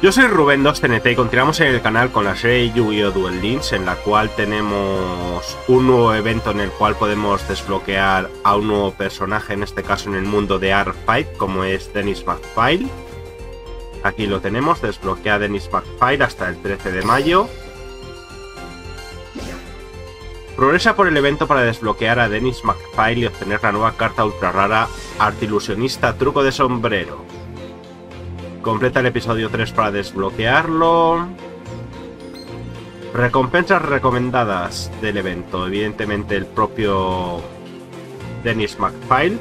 Yo soy Rubén 2TNT y continuamos en el canal con la serie Yu-Gi-Oh! Duel Links en la cual tenemos un nuevo evento en el cual podemos desbloquear a un nuevo personaje, en este caso en el mundo de Art Fight, como es Dennis McFile. Aquí lo tenemos, desbloquea a Dennis McFile hasta el 13 de mayo. Progresa por el evento para desbloquear a Dennis McFile y obtener la nueva carta ultra rara Art Ilusionista Truco de Sombrero. Completa el episodio 3 para desbloquearlo. Recompensas recomendadas del evento. Evidentemente el propio Dennis McFile.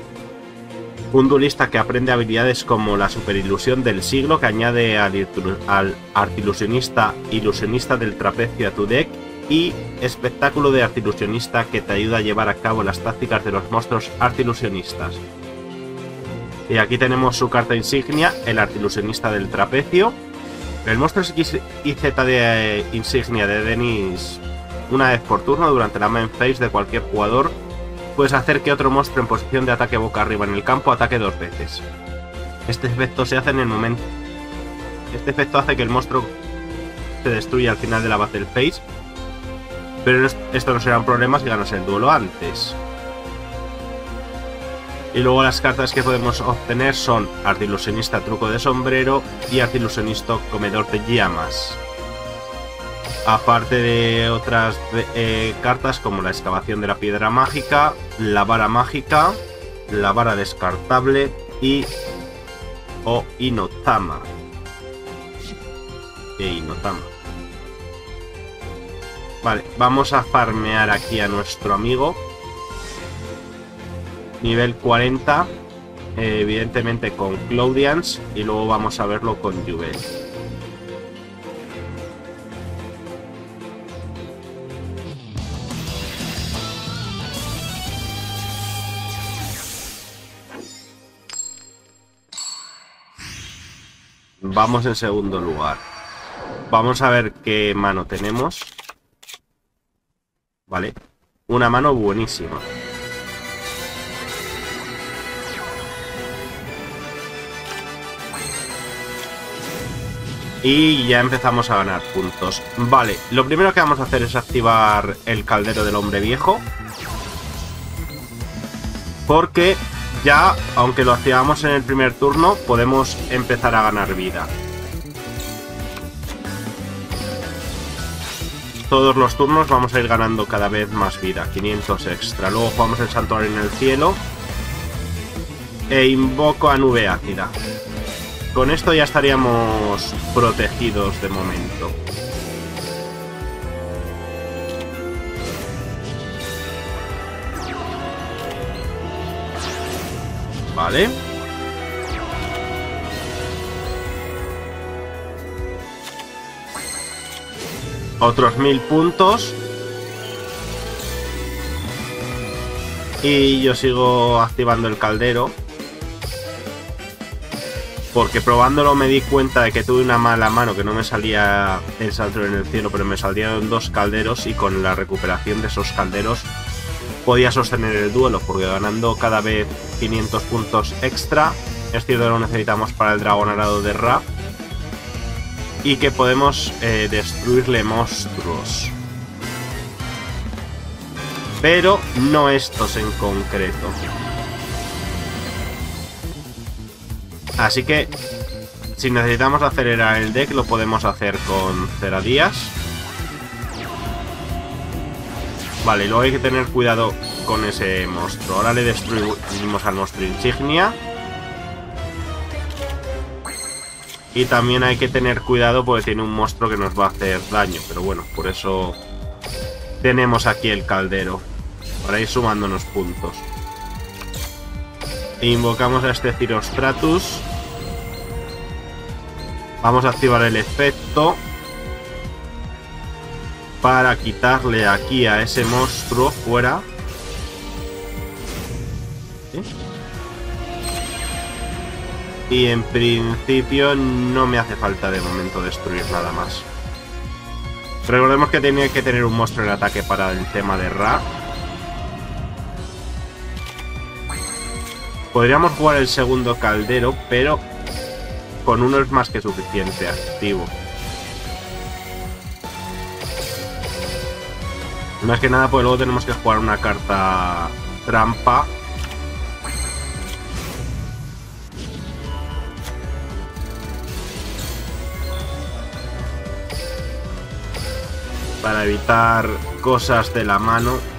Un duelista que aprende habilidades como la superilusión del siglo que añade al, al artilusionista ilusionista del trapecio a tu deck y espectáculo de artilusionista que te ayuda a llevar a cabo las tácticas de los monstruos artilusionistas. Y aquí tenemos su carta insignia, el artilusionista del trapecio. El monstruo X y Z de eh, insignia de Denis una vez por turno durante la main phase de cualquier jugador. Puedes hacer que otro monstruo en posición de ataque boca arriba en el campo ataque dos veces. Este efecto se hace en el momento. Este efecto hace que el monstruo se destruya al final de la battle phase. Pero esto no será un problema si ganas el duelo antes. Y luego las cartas que podemos obtener son Artilusionista Truco de Sombrero y Artilusionista Comedor de Llamas. Aparte de otras eh, cartas como la excavación de la piedra mágica, la vara mágica, la vara descartable y o Inotama. E Inotama. Vale, vamos a farmear aquí a nuestro amigo nivel 40, eh, evidentemente con Claudians, y luego vamos a verlo con Juvel. Vamos en segundo lugar. Vamos a ver qué mano tenemos. Vale. Una mano buenísima. Y ya empezamos a ganar puntos. Vale, lo primero que vamos a hacer es activar el caldero del hombre viejo. Porque ya, aunque lo activamos en el primer turno, podemos empezar a ganar vida. Todos los turnos vamos a ir ganando cada vez más vida, 500 extra. Luego jugamos el santuario en el cielo. E invoco a nube ácida. Con esto ya estaríamos protegidos de momento. Vale. Otros mil puntos. Y yo sigo activando el caldero porque probándolo me di cuenta de que tuve una mala mano, que no me salía el salto en el cielo, pero me salieron dos calderos y con la recuperación de esos calderos podía sostener el duelo, porque ganando cada vez 500 puntos extra, es cierto lo necesitamos para el dragón arado de Ra, y que podemos eh, destruirle monstruos. Pero no estos en concreto. Así que si necesitamos acelerar el deck lo podemos hacer con Ceradías. Vale, luego hay que tener cuidado con ese monstruo. Ahora le destruimos al monstruo insignia. Y también hay que tener cuidado porque tiene un monstruo que nos va a hacer daño. Pero bueno, por eso tenemos aquí el caldero. Para ir sumándonos puntos. E invocamos a este Cirostratus. Vamos a activar el efecto. Para quitarle aquí a ese monstruo fuera. Y en principio no me hace falta de momento destruir nada más. Recordemos que tenía que tener un monstruo en ataque para el tema de Ra. Podríamos jugar el segundo caldero, pero con uno es más que suficiente activo. Más que nada, pues luego tenemos que jugar una carta trampa. Para evitar cosas de la mano.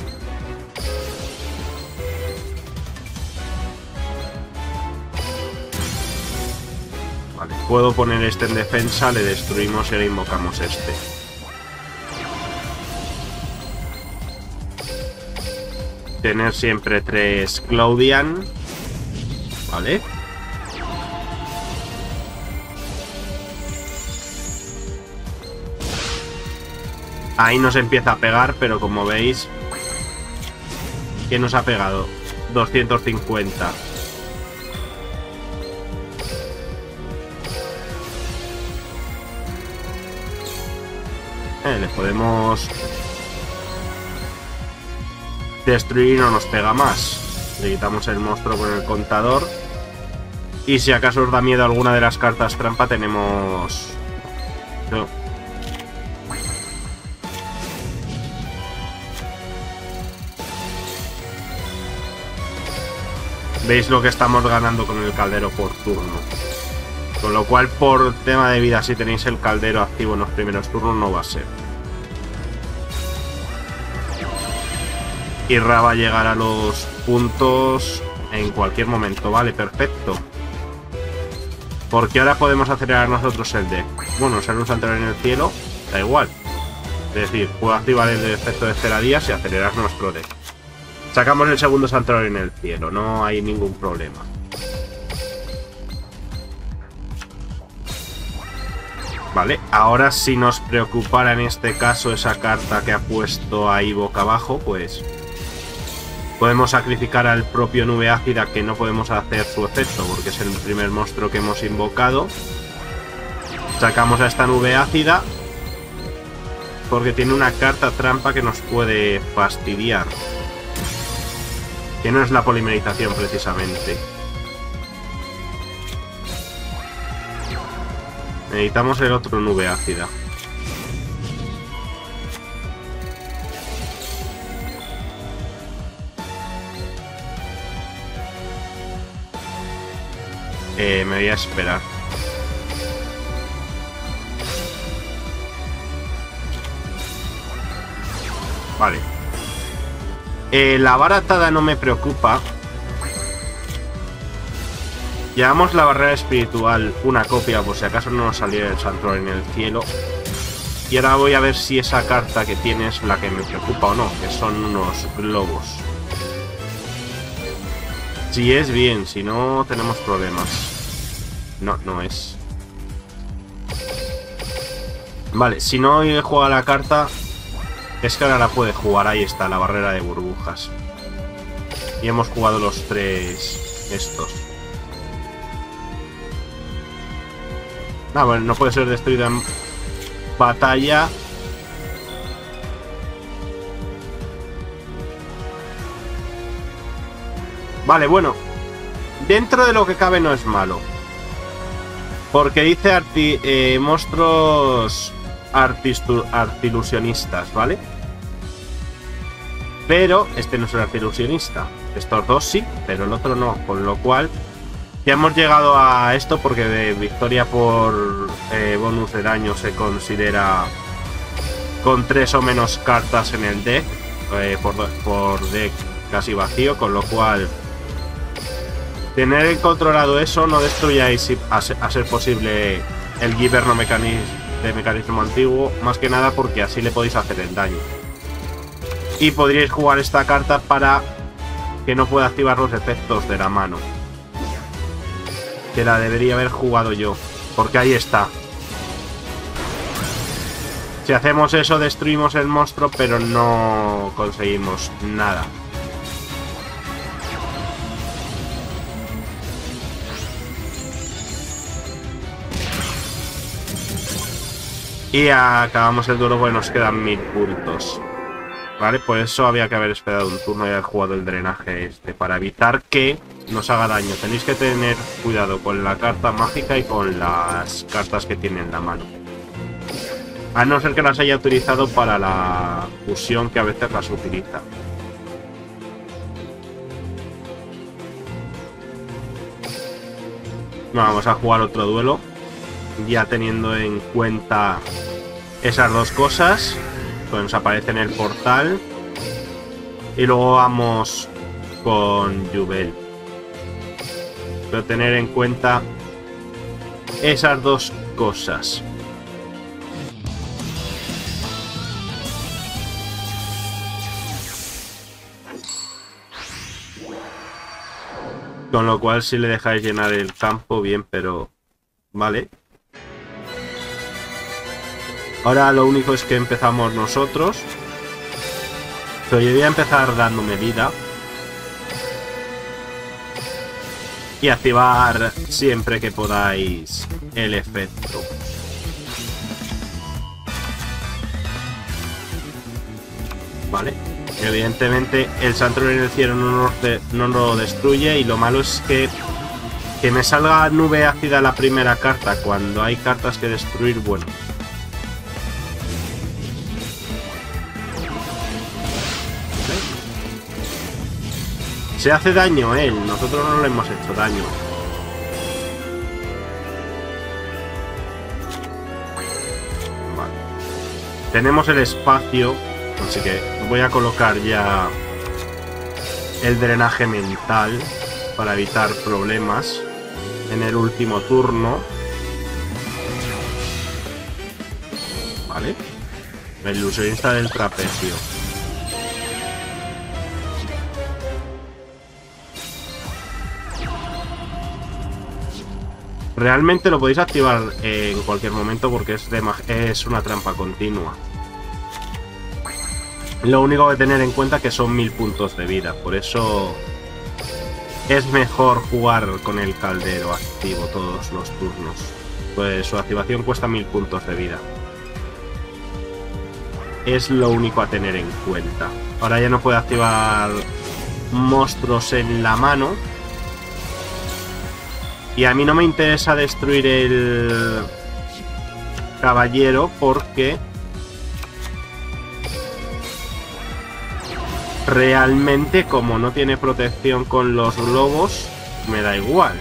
Puedo poner este en defensa, le destruimos y le invocamos este. Tener siempre tres Claudian. Vale. Ahí nos empieza a pegar, pero como veis... ¿Qué nos ha pegado? 250. Eh, le podemos destruir no nos pega más. Le quitamos el monstruo con el contador. Y si acaso os da miedo alguna de las cartas trampa, tenemos... Veis lo que estamos ganando con el caldero por turno. Con lo cual, por tema de vida, si tenéis el caldero activo en los primeros turnos, no va a ser. Y Ra va a llegar a los puntos en cualquier momento. Vale, perfecto. Porque ahora podemos acelerar nosotros el deck. Bueno, ser un santuario en el cielo, da igual. Es decir, puedo activar el efecto de Ceradías y acelerar nuestro deck. Sacamos el segundo santuario en el cielo, no hay ningún problema. Vale, ahora si nos preocupara en este caso esa carta que ha puesto ahí boca abajo, pues... Podemos sacrificar al propio nube ácida que no podemos hacer su efecto porque es el primer monstruo que hemos invocado. Sacamos a esta nube ácida porque tiene una carta trampa que nos puede fastidiar. Que no es la polimerización precisamente. Necesitamos el otro nube ácida. Eh, me voy a esperar. Vale. Eh, la baratada no me preocupa. Llevamos la barrera espiritual, una copia, por si acaso no nos saliera el santuario en el cielo. Y ahora voy a ver si esa carta que tiene es la que me preocupa o no, que son unos globos. Si es bien, si no tenemos problemas. No, no es. Vale, si no juega la carta, es que ahora la puede jugar. Ahí está, la barrera de burbujas. Y hemos jugado los tres estos. Ah, no puede ser destruida en batalla. Vale, bueno. Dentro de lo que cabe no es malo. Porque dice arti eh, monstruos artilusionistas, ¿vale? Pero este no es un artilusionista. Estos dos sí, pero el otro no. Con lo cual, ya hemos llegado a esto porque de victoria por eh, bonus de daño se considera con tres o menos cartas en el deck. Eh, por, deck casi vacío, con lo cual Tener controlado eso, no destruyáis a ser, posible el Giverno de mecanismo antiguo, más que nada porque así le podéis hacer el daño. Y podríais jugar esta carta para que no pueda activar los efectos de la mano. La debería haber jugado yo, porque ahí está. Si hacemos eso destruimos el monstruo, pero no conseguimos nada. Y acabamos el duro porque nos quedan mil puntos. ¿Vale? Por eso había que haber esperado un turno y haber jugado el drenaje este. Para evitar que nos haga daño. Tenéis que tener cuidado con la carta mágica y con las cartas que tiene en la mano. A no ser que las haya utilizado para la fusión que a veces las utiliza. Vamos a jugar otro duelo. Ya teniendo en cuenta esas dos cosas. Pues aparece en el portal. Y luego vamos con Jubel. Pero tener en cuenta esas dos cosas. Con lo cual si le dejáis llenar el campo, bien, pero... Vale. Ahora lo único es que empezamos nosotros. Pero yo voy a empezar dándome vida. Y activar siempre que podáis el efecto. Vale. Evidentemente el santuario en el cielo no, no lo destruye y lo malo es que que me salga nube ácida la primera carta cuando hay cartas que destruir, bueno. Se hace daño él, nosotros no le hemos hecho daño. Vale. Tenemos el espacio Así que voy a colocar ya el drenaje mental para evitar problemas en el último turno. Vale. El ilusionista del trapecio. Realmente lo podéis activar en cualquier momento porque es, es una trampa continua. Lo único que tener en cuenta que son mil puntos de vida, por eso es mejor jugar con el caldero activo todos los turnos. Pues su activación cuesta mil puntos de vida. Es lo único a tener en cuenta. Ahora ya no puede activar monstruos en la mano. Y a mí no me interesa destruir el caballero porque Realmente, como no tiene protección con los globos, me da igual.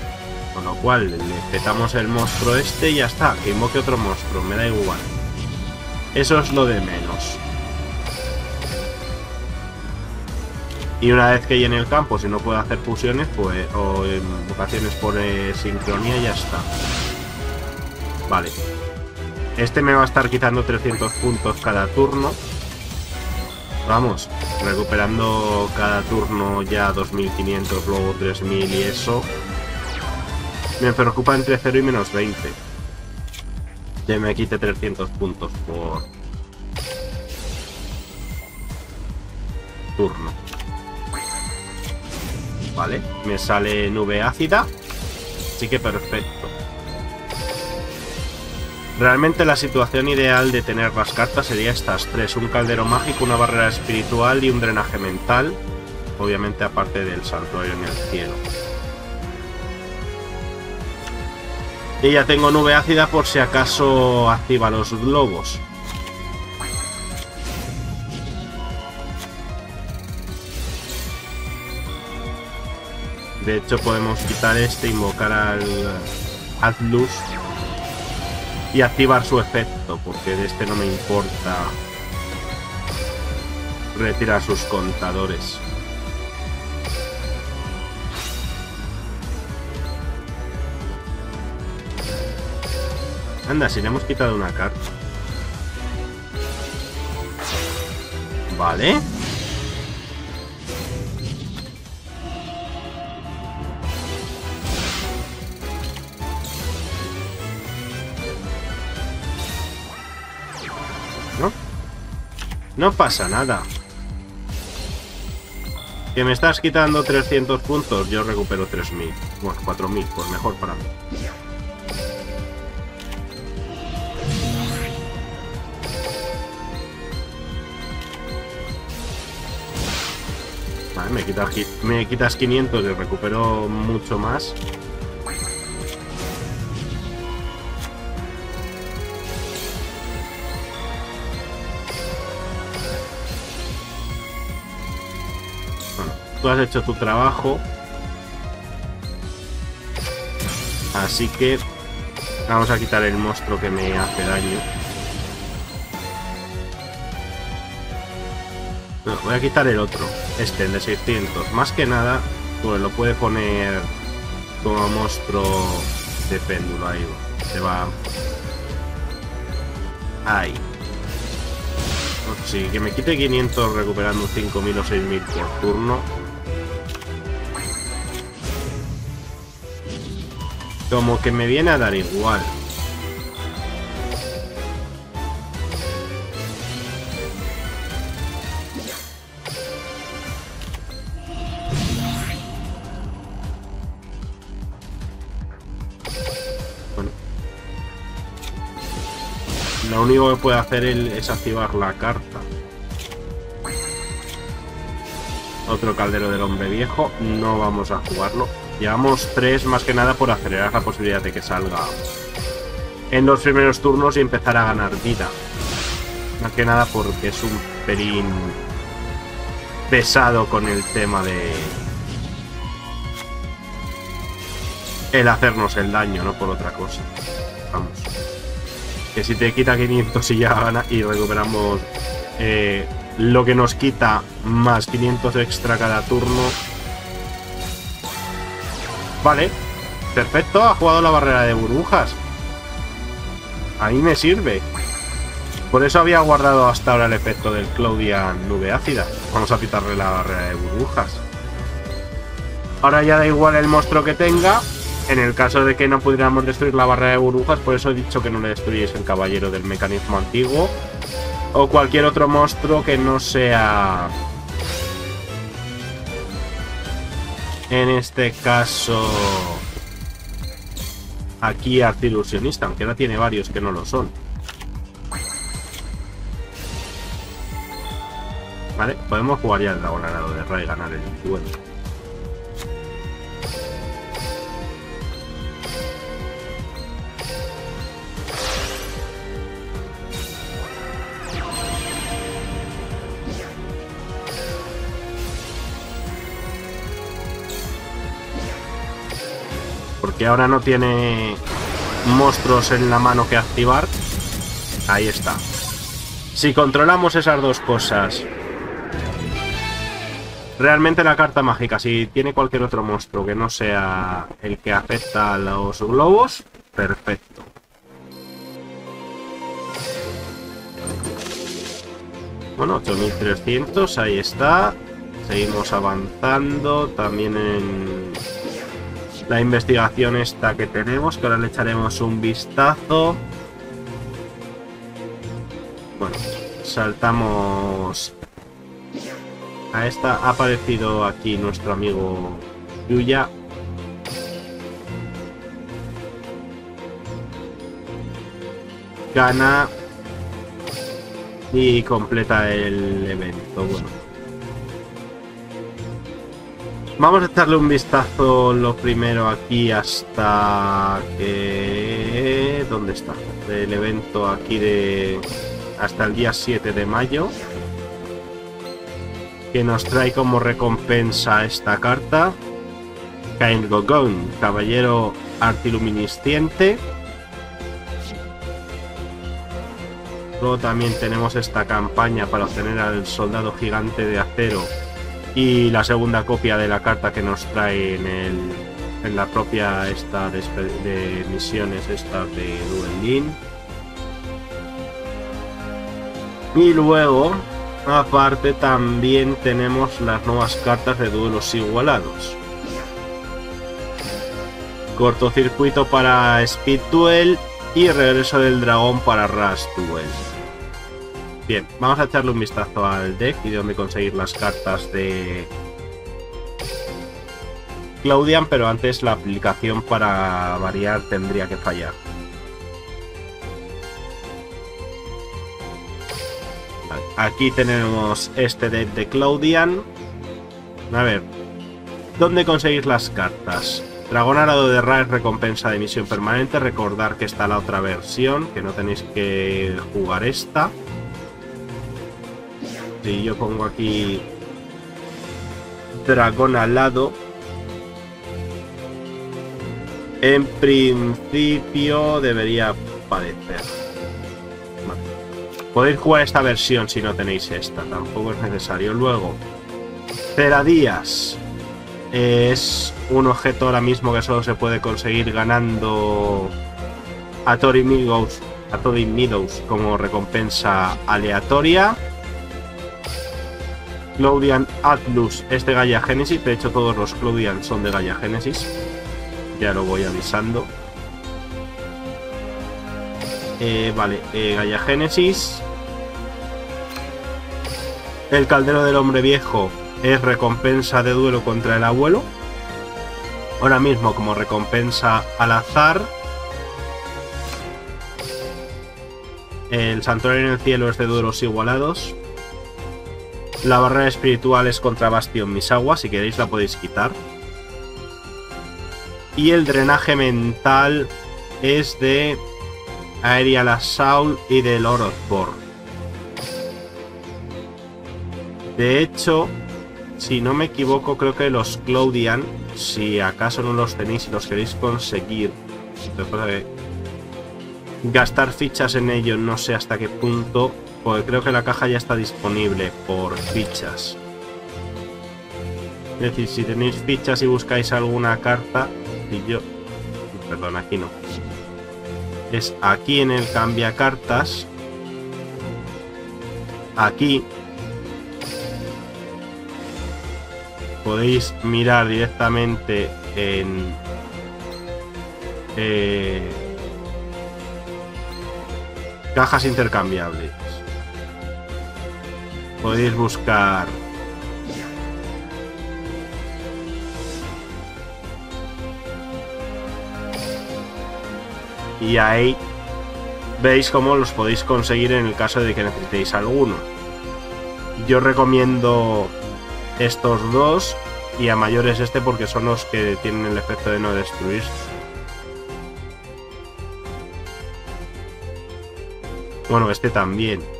Con lo cual, le petamos el monstruo este y ya está. Que invoque otro monstruo, me da igual. Eso es lo de menos. Y una vez que llene el campo, si no puedo hacer fusiones pues, o invocaciones por eh, sincronía, ya está. Vale. Este me va a estar quitando 300 puntos cada turno. Vamos, recuperando cada turno ya 2500, luego 3000 y eso. Me preocupa entre 0 y menos 20. Que me quite 300 puntos por turno. Vale, me sale nube ácida. Así que perfecto. Realmente la situación ideal de tener las cartas sería estas tres. Un caldero mágico, una barrera espiritual y un drenaje mental. Obviamente aparte del santuario en el cielo. Y ya tengo nube ácida por si acaso activa los globos. De hecho podemos quitar este, invocar al Atlus y activar su efecto, porque de este no me importa retirar sus contadores. Anda, si le hemos quitado una carta. Vale. No pasa nada. Que me estás quitando 300 puntos, yo recupero 3000. Bueno, 4000, pues mejor para mí. Vale, me, quitas, me quitas 500 y recupero mucho más. Tú has hecho tu trabajo. Así que vamos a quitar el monstruo que me hace daño. voy a quitar el otro, este, el de 600. Más que nada, pues lo puede poner como monstruo de péndulo. Ahí se va. Ahí. Sí, que me quite 500 recuperando 5.000 o 6.000 por turno. Como que me viene a dar igual. Lo único que puede hacer él es activar la carta. Otro caldero del hombre viejo. No vamos a jugarlo. Llevamos tres más que nada por acelerar la posibilidad de que salga en los primeros turnos y empezar a ganar vida. Más que nada porque es un pelín pesado con el tema de el hacernos el daño, no por otra cosa. Vamos. Que si te quita 500 y ya gana y recuperamos eh, lo que nos quita más 500 extra cada turno, Vale, perfecto, ha jugado la barrera de burbujas. Ahí me sirve. Por eso había guardado hasta ahora el efecto del Claudian nube ácida. Vamos a quitarle la barrera de burbujas. Ahora ya da igual el monstruo que tenga. En el caso de que no pudiéramos destruir la barrera de burbujas, por eso he dicho que no le destruyes el caballero del mecanismo antiguo. O cualquier otro monstruo que no sea En este caso... Aquí arte ilusionista, aunque ahora tiene varios que no lo son. Vale, podemos jugar ya el dragón de Ray y ganar el duelo. Que ahora no tiene monstruos en la mano que activar. Ahí está. Si controlamos esas dos cosas... Realmente la carta mágica, si tiene cualquier otro monstruo que no sea el que afecta a los globos, perfecto. Bueno, 8300, ahí está. Seguimos avanzando. También en la investigación esta que tenemos, que ahora le echaremos un vistazo. Bueno, saltamos a esta. Ha aparecido aquí nuestro amigo Yuya. Gana y completa el evento. Bueno. Vamos a echarle un vistazo lo primero aquí hasta que... ¿Dónde está? El evento aquí de... Hasta el día 7 de mayo. Que nos trae como recompensa esta carta. Kain Gogon, Caballero Artiluminisciente. Luego también tenemos esta campaña para obtener al Soldado Gigante de Acero y la segunda copia de la carta que nos trae en, el, en la propia esta de, misiones esta de Duel Y luego, aparte, también tenemos las nuevas cartas de duelos igualados. Cortocircuito para Speed Duel y regreso del dragón para Rush Duel. Bien, vamos a echarle un vistazo al deck y de dónde conseguir las cartas de Claudian, pero antes la aplicación para variar tendría que fallar. aquí tenemos este deck de Claudian. A ver. ¿Dónde conseguís las cartas? Dragón Arado de Ra es recompensa de misión permanente. Recordar que está la otra versión, que no tenéis que jugar esta. Si yo pongo aquí dragón alado. En principio debería parecer. Podéis jugar esta versión si no tenéis esta, tampoco es necesario. Luego, Ceradías. Es un objeto ahora mismo que solo se puede conseguir ganando a Tori Meadows, Meadows como recompensa aleatoria. Claudian Atlus es de Gaia Genesis, de hecho todos los Claudian son de Gaia Genesis. Ya lo voy avisando. Eh, vale, eh, Genesis. El caldero del hombre viejo es recompensa de duelo contra el abuelo. Ahora mismo como recompensa al azar. El santuario en el cielo es de duelos igualados. La barrera espiritual es contra Bastion Misawa, si queréis la podéis quitar. Y el drenaje mental es de Aerial Assault y de Lord of De hecho, si no me equivoco, creo que los Claudian, si acaso no los tenéis y los queréis conseguir, gastar fichas en ellos, no sé hasta qué punto, porque creo que la caja ya está disponible por fichas. Es decir, si tenéis fichas y buscáis alguna carta, y yo... Perdón, aquí no. Es aquí en el cambia cartas. Aquí podéis mirar directamente en eh, cajas intercambiables. Podéis buscar y ahí veis cómo los podéis conseguir en el caso de que necesitéis alguno. Yo recomiendo estos dos y a mayores este porque son los que tienen el efecto de no destruirse. Bueno, este también.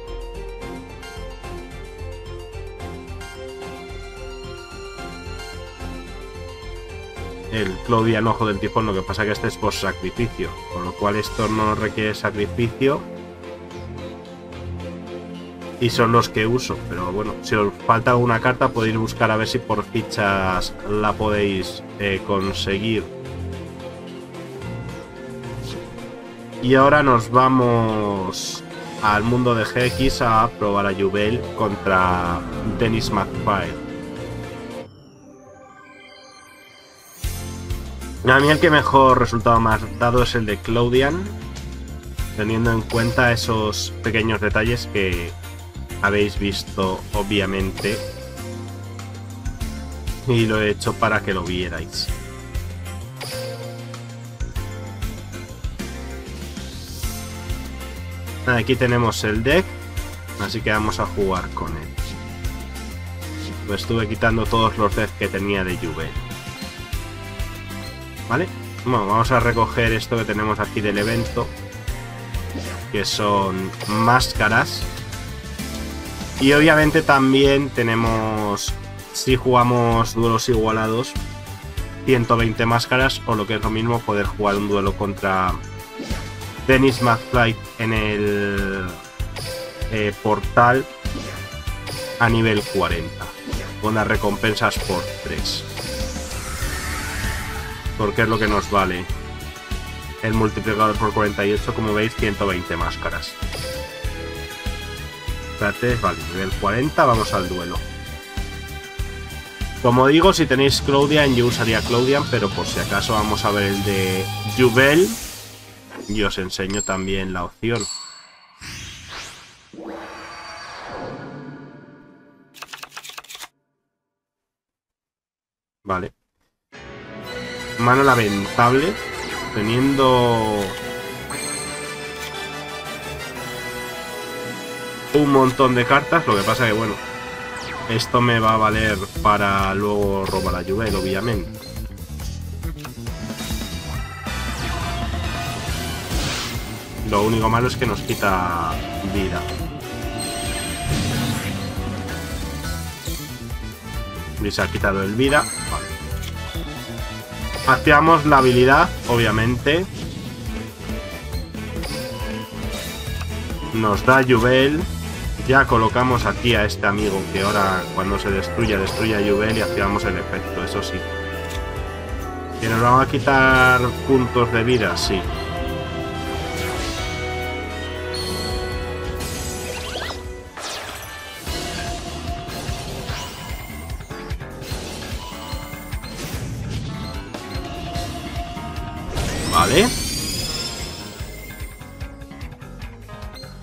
El Claudian Ojo del Tifón, lo que pasa que este es por sacrificio, con lo cual esto no requiere sacrificio y son los que uso. Pero bueno, si os falta alguna carta podéis buscar a ver si por fichas la podéis eh, conseguir. Y ahora nos vamos al mundo de GX a probar a Jubel contra Dennis McFire. A mí el que mejor resultado más dado es el de Claudian, teniendo en cuenta esos pequeños detalles que habéis visto obviamente y lo he hecho para que lo vierais. Aquí tenemos el deck, así que vamos a jugar con él. Lo estuve quitando todos los decks que tenía de Juve. ¿Vale? Bueno, vamos a recoger esto que tenemos aquí del evento, que son máscaras y obviamente también tenemos, si jugamos duelos igualados, 120 máscaras o lo que es lo mismo, poder jugar un duelo contra Dennis McFly en el eh, portal a nivel 40, con las recompensas por 3. Porque es lo que nos vale el multiplicador por 48, como veis, 120 máscaras. Espérate, vale, nivel 40, vamos al duelo. Como digo, si tenéis Claudian, yo usaría Claudian, pero por si acaso vamos a ver el de Jubel. Y os enseño también la opción. Vale. Mano lamentable. Teniendo un montón de cartas, lo que pasa que bueno, esto me va a valer para luego robar a Juvel, obviamente. Lo único malo es que nos quita vida. Y se ha quitado el vida. Vale. Activamos la habilidad, obviamente. Nos da Juvel. Ya colocamos aquí a este amigo que ahora cuando se destruya, destruye a Juvel y activamos el efecto, eso sí. ¿Que nos van a quitar puntos de vida? Sí.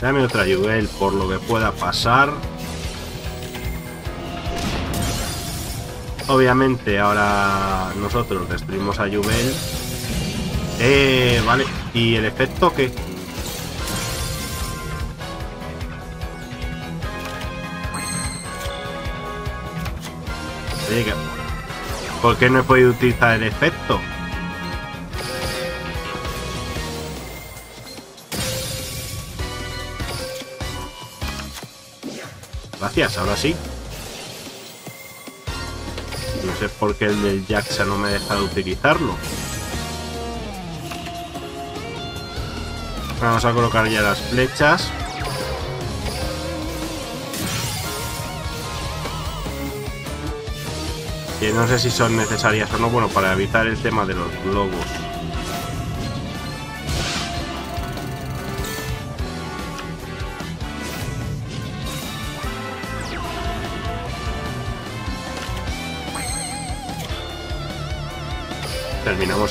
Dame otra Juvel por lo que pueda pasar. Obviamente ahora nosotros destruimos a Juvel. Eh, vale. ¿Y el efecto qué? ¿Por qué no he podido utilizar el efecto? Ahora sí. No sé por qué el del Jaxa no me ha dejado utilizarlo. Vamos a colocar ya las flechas. Que no sé si son necesarias o no, bueno, para evitar el tema de los globos.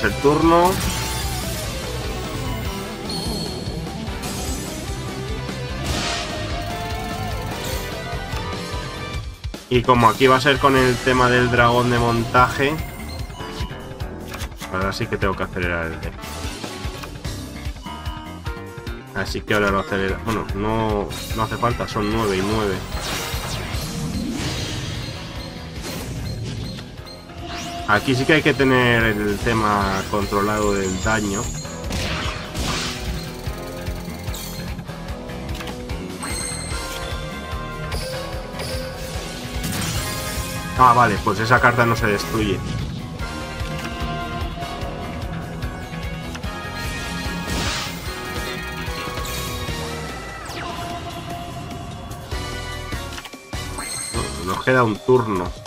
El turno. Y como aquí va a ser con el tema del dragón de montaje, ahora sí que tengo que acelerar el D. Así que ahora lo acelera. Bueno, no, no hace falta, son 9 y 9. Aquí sí que hay que tener el tema controlado del daño. Ah, vale, pues esa carta no se destruye. Nos queda un turno.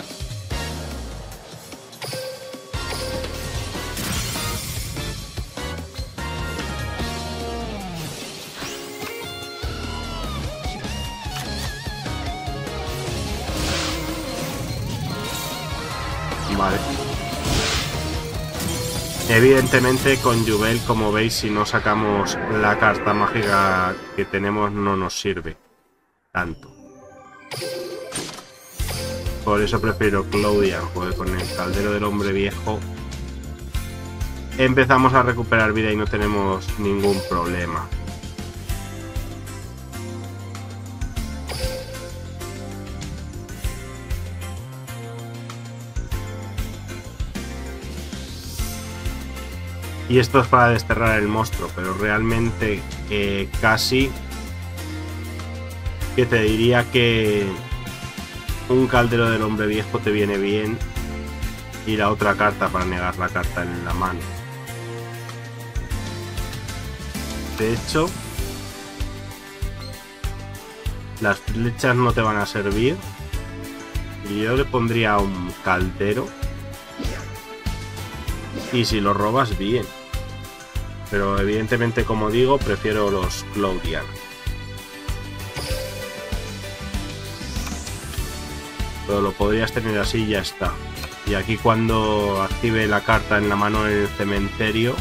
Vale. Evidentemente con Juvel, como veis, si no sacamos la carta mágica que tenemos no nos sirve tanto. Por eso prefiero Claudia, porque con el caldero del hombre viejo empezamos a recuperar vida y no tenemos ningún problema. Y esto es para desterrar el monstruo, pero realmente eh, casi que te diría que un caldero del hombre viejo te viene bien y la otra carta para negar la carta en la mano. De hecho, las flechas no te van a servir. Y yo le pondría un caldero. Y si lo robas, bien. Pero evidentemente, como digo, prefiero los Cloudian. Pero lo podrías tener así y ya está. Y aquí cuando active la carta en la mano en el cementerio,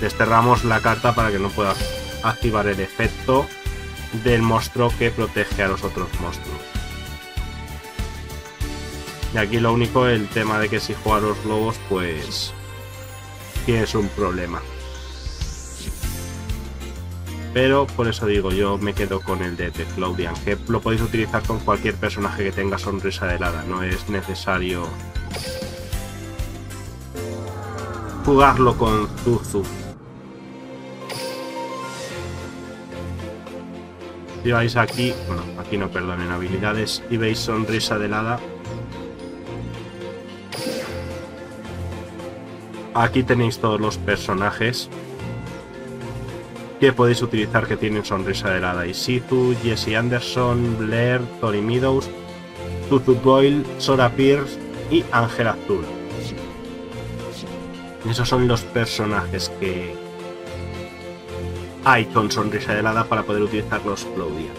desterramos la carta para que no pueda activar el efecto del monstruo que protege a los otros monstruos. Y aquí lo único, el tema de que si juegas los lobos, pues tienes un problema. Pero por eso digo, yo me quedo con el de, de Claudian, que lo podéis utilizar con cualquier personaje que tenga sonrisa de helada, no es necesario jugarlo con Zuzu. Si vais aquí, bueno, aquí no perdonen habilidades y veis sonrisa de helada. Aquí tenéis todos los personajes que podéis utilizar que tienen sonrisa de helada. Isizu, Jesse Anderson, Blair, Tony Meadows, Tutu Boyle, Sora Pierce y Ángel Azul. Esos son los personajes que hay con sonrisa de helada para poder utilizarlos Claudia.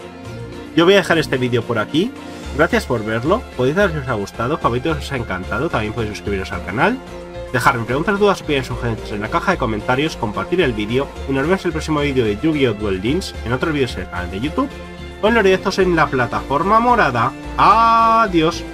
Yo voy a dejar este vídeo por aquí. Gracias por verlo. Podéis dar si os ha gustado, favoritos os ha encantado. También podéis suscribiros al canal. Dejarme preguntas, dudas, opiniones, sugerencias en la caja de comentarios, compartir el vídeo y nos vemos en el próximo vídeo de Yu-Gi-Oh! Duel Links, en otros vídeos en el canal de YouTube o en los directos en la plataforma morada. Adiós.